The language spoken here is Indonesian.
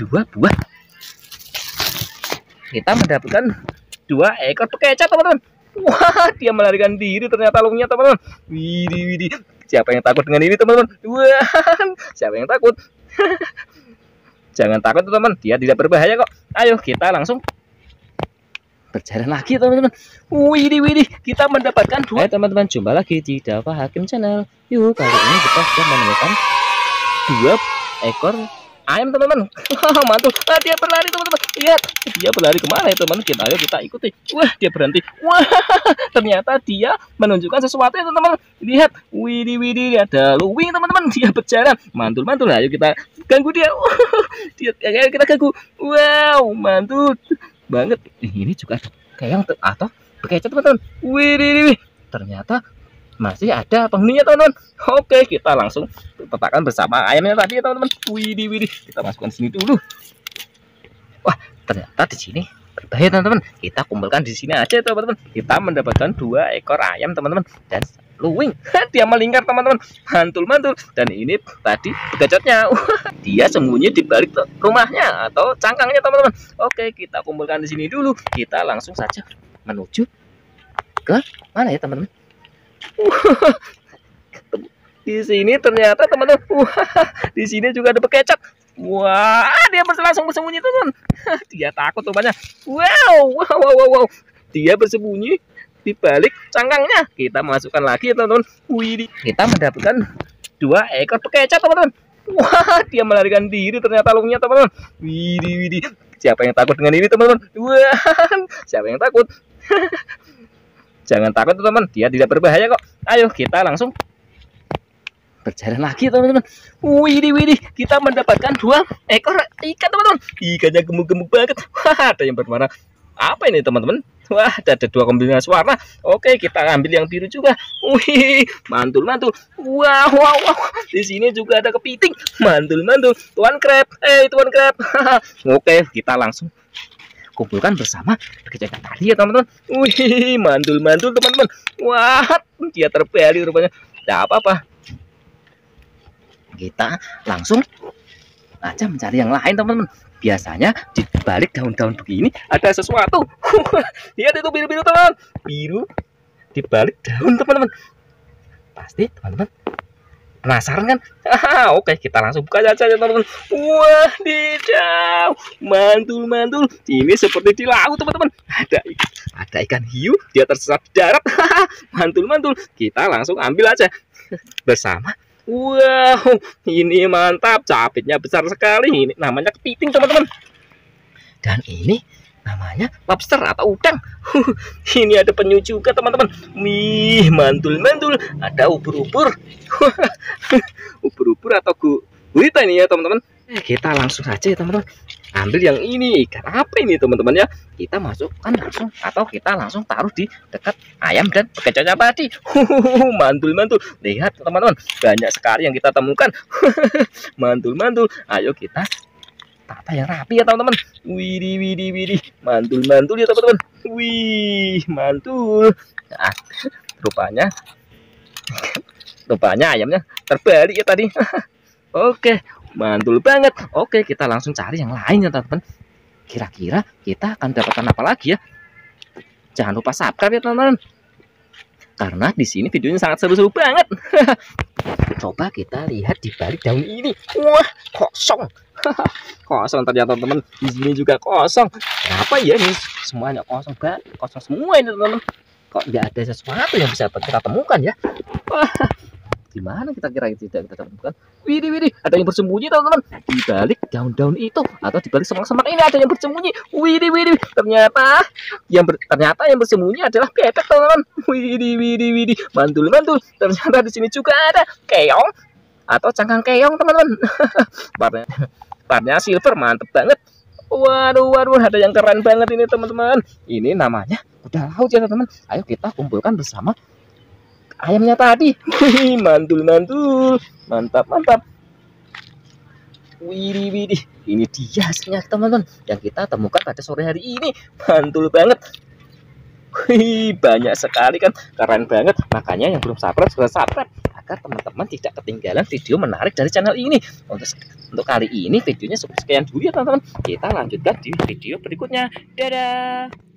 dua buah. Kita mendapatkan dua ekor pekecat teman-teman. Wah dia melarikan diri ternyata lungnya teman-teman. Widih widih siapa yang takut dengan ini teman-teman? Wah siapa yang takut? Jangan takut teman-teman. Dia tidak berbahaya kok. Ayo kita langsung berjalan lagi teman-teman. Widih widih kita mendapatkan dua. Teman-teman. Jumpa lagi di Dava Hakim Channel. Yuk kali ini kita sudah menemukan dua ekor ayam teman-teman. Mantul. Ah, dia berlari teman-teman. Lihat dia berlari ke mana ya teman kita ayo kita ikuti. Wah dia berhenti. Wah ternyata dia menunjukkan sesuatu ya teman-teman. Lihat widih widih ada luwing teman-teman. Dia berjalan. Mantul mantul. Ayo kita ganggu dia. Dia ayo kita ganggu. Wow mantul banget. Ini juga kayak atau bekecot teman-teman. Widih ternyata masih ada penghuninya teman-teman. Oke kita langsung letakkan bersama ayamnya tadi ya teman-teman. Widih widih. Kita masukkan sini dulu. Wah ternyata di sini berbahaya teman-teman. Kita kumpulkan di sini aja teman-teman. Kita mendapatkan dua ekor ayam teman-teman. Dan luwing. Dia melingkar teman-teman. Mantul-mantul. Dan ini tadi begacotnya dia sembunyi di balik rumahnya atau cangkangnya teman-teman. Oke kita kumpulkan di sini dulu. Kita langsung saja menuju ke mana ya teman-teman di sini ternyata teman-teman di sini juga ada bekecak wah dia langsung bersembunyi teman. Dia takut rupanya wow wow wow wow dia bersembunyi di balik cangkangnya. Kita masukkan lagi teman-teman. Wih kita mendapatkan dua ekor bekecak teman-teman. Wah dia melarikan diri ternyata lungnya teman-teman. Widih widih siapa yang takut dengan ini teman-teman? Wah siapa yang takut Jangan takut teman-teman, dia tidak berbahaya kok. Ayo kita langsung berjalan lagi teman-teman. Widih widih, kita mendapatkan dua ekor ikan teman-teman. Ikannya gemuk-gemuk banget. Wah, ada yang berwarna apa ini teman-teman? Wah, ada dua kombinasi warna. Oke, kita ambil yang biru juga. Wih, mantul-mantul. Wah, wah, wah. Di sini juga ada kepiting. Mantul-mantul. Tuan crab. Eh, hey, tuan crab. Oke, kita langsung kumpulkan bersama kejagaan tadi ya teman-teman. Wih mantul-mantul teman-teman. Wah dia terbalik rupanya. Tidak apa-apa. Kita langsung aja mencari yang lain teman-teman. Biasanya di balik daun-daun begini ada sesuatu. Lihat itu biru-biru teman. Biru di balik daun teman-teman. Pasti teman-teman Penasaran kan? Oke, kita langsung buka saja teman-teman. Wah, didau. Mantul-mantul. Ini seperti di laut, teman-teman. Ada ada ikan hiu, dia tersesat di darat. Mantul-mantul. Kita langsung ambil aja bersama. Wow, ini mantap. Capitnya besar sekali. Ini namanya kepiting, teman-teman. Dan ini namanya lobster atau udang? Ini ada penyu juga teman-teman. Wih mantul-mantul. Ada ubur-ubur. Ubur-ubur atau gurita ini ya teman-teman. Eh, kita langsung saja ya teman-teman. Ambil yang ini. Ikan apa ini teman-teman ya? Kita masukkan langsung atau kita langsung taruh di dekat ayam dan bekecotnya tadi. Mantul-mantul. Lihat teman-teman. Banyak sekali yang kita temukan. Mantul-mantul. Ayo kita tata yang rapi ya teman-teman. Widih widih widih. Mantul mantul ya teman-teman. Wih mantul. Nah, rupanya rupanya ayamnya terbalik ya tadi. Oke mantul banget. Oke kita langsung cari yang lain ya teman-teman. Kira-kira kita akan dapatkan apa lagi ya? Jangan lupa subscribe ya teman-teman. Karena di sini videonya sangat seru-seru banget. Coba kita lihat di balik daun ini. Wah, kosong. kosong ternyata teman-teman. Di sini juga kosong. Kenapa ya ini semuanya kosong banget? Kosong semua ini teman-teman. Kok nggak ada sesuatu yang bisa kita temukan ya? Wah, Gimana kita kira itu tidak kita temukan? Widih, widih, ada yang bersembunyi teman-teman. Di balik daun-daun itu atau di balik semak-semak ini ada yang bersembunyi. Widih, widih, ternyata yang ber, ternyata yang bersembunyi adalah bebek teman-teman. Widih, widih, widih, mantul, mantul. Ternyata di sini juga ada keong atau cangkang keong teman-teman. warnanya, warnanya silver, mantep banget. Waduh, waduh, ada yang keren banget ini teman-teman. Ini namanya udah laut ya teman-teman. Ayo kita kumpulkan bersama ayamnya tadi mantul mantul mantap mantap Widih, widih, ini dia hasilnya teman-teman yang kita temukan pada sore hari ini. Mantul banget. Wih, banyak sekali kan, keren banget. Makanya yang belum subscribe, sudah subscribe agar teman-teman tidak ketinggalan video menarik dari channel ini. Untuk untuk kali ini videonya sekian dulu ya teman-teman. Kita lanjutkan di video berikutnya. Dadah.